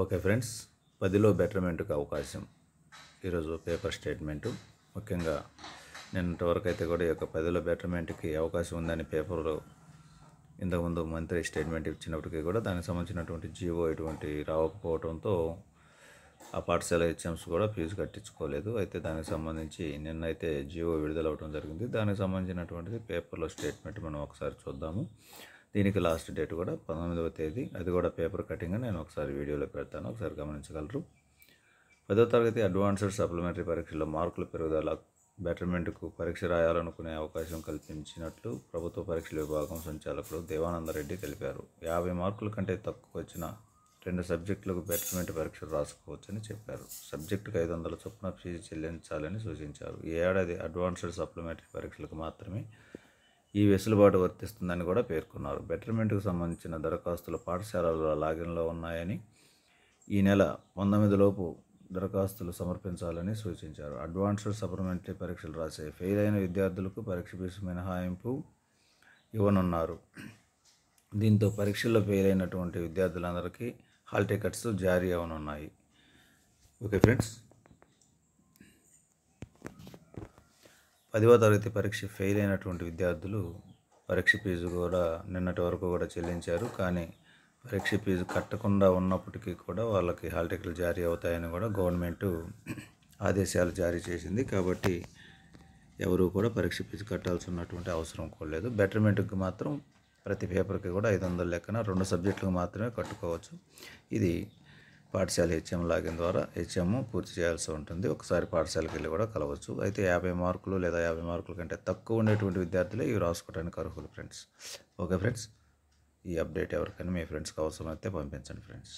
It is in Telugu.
ఓకే ఫ్రెండ్స్ పదిలో బెటర్మెంట్కి అవకాశం. ఈరోజు పేపర్ స్టేట్మెంటు. ముఖ్యంగా నిన్నటి వరకు అయితే కూడా ఈ యొక్క పదిలో బెటర్మెంట్కి అవకాశం ఉందని పేపర్లో ఇంతకుముందు మంత్రి స్టేట్మెంట్ ఇచ్చినప్పటికీ కూడా దానికి సంబంధించినటువంటి జీవో ఇటువంటి రావకపోవడంతో ఆ పాఠశాల హెచ్ఎంస్ కూడా ఫీజు కట్టించుకోలేదు. అయితే దానికి సంబంధించి నిన్నైతే జీవో విడుదల అవడం జరిగింది. దానికి సంబంధించినటువంటిది పేపర్లో స్టేట్మెంట్ మనం ఒకసారి చూద్దాము. దీనికి లాస్ట్ డేట్ కూడా పంతొమ్మిదవ తేదీ. అది కూడా పేపర్ కటింగ్ నేను ఒకసారి వీడియోలో పెడతాను. ఒకసారి గమనించగలరు. పదో తరగతి అడ్వాన్స్డ్ సప్లిమెంటరీ పరీక్షల్లో మార్కుల పెరుగుదల బెటర్మెంట్కు పరీక్ష రాయాలనుకునే అవకాశం కల్పించినట్లు ప్రభుత్వ పరీక్షల విభాగం సంచాలకుడు దేవానందరెడ్డి తెలిపారు. యాభై మార్కుల కంటే తక్కువ వచ్చిన రెండు సబ్జెక్టులకు బెటర్మెంట్ పరీక్షలు రాసుకోవచ్చని చెప్పారు. సబ్జెక్టుకు ఐదు వందల చొప్పున ఫీజు చెల్లించాలని సూచించారు. ఈ ఏడాది అడ్వాన్స్డ్ సప్లిమెంటరీ పరీక్షలకు మాత్రమే ఈ వెసులుబాటు వర్తిస్తుందని కూడా పేర్కొన్నారు. బెటర్మెంట్కు సంబంధించిన దరఖాస్తులు పాఠశాలల లాగిన్లో ఉన్నాయని ఈ నెల పంతొమ్మిదిలోపు దరఖాస్తులు సమర్పించాలని సూచించారు. అడ్వాన్స్డ్ సప్లిమెంటరీ పరీక్షలు రాసే ఫెయిల్ అయిన విద్యార్థులకు పరీక్ష ఫీజు మినహాయింపు ఇవ్వనున్నారు. దీంతో పరీక్షల్లో ఫెయిల్ అయినటువంటి విద్యార్థులందరికీ హాల్ టికెట్స్ జారీ అవనున్నాయి. ఓకే ఫ్రెండ్స్ పదవ తరగతి పరీక్ష ఫెయిల్ అయినటువంటి విద్యార్థులు పరీక్ష ఫీజు కూడా నిన్నటి వరకు కూడా చెల్లించారు. కానీ పరీక్ష ఫీజు కట్టకుండా ఉన్నప్పటికీ కూడా వాళ్ళకి హాల్ టికెట్లు జారీ అవుతాయని కూడా గవర్నమెంట్ ఆదేశాలు జారీ చేసింది. కాబట్టి ఎవరు కూడా పరీక్ష ఫీజు కట్టాల్సినటువంటి అవసరం కూడా లేదు. బెటర్మెంట్కి మాత్రం ప్రతి పేపర్కి కూడా ఐదు వందల లెక్కన రెండు సబ్జెక్టులకు మాత్రమే కట్టుకోవచ్చు. ఇది పాఠశాల హెచ్ఎం లాగిన్ ద్వారా హెచ్ఎం పూర్తి చేయాల్సి ఉంటుంది. ఒకసారి పాఠశాలకు వెళ్ళి కూడా కలవచ్చు. అయితే యాభై మార్కులు లేదా యాభై మార్కుల కంటే తక్కువ ఉండేటువంటి విద్యార్థులే ఇవి రాసుకోవడానికి అర్హులు ఫ్రెండ్స్ ఓకే ఫ్రెండ్స్ ఈ అప్డేట్ ఎవరికైనా మీ ఫ్రెండ్స్కి అవసరమైతే పంపించండి ఫ్రెండ్స్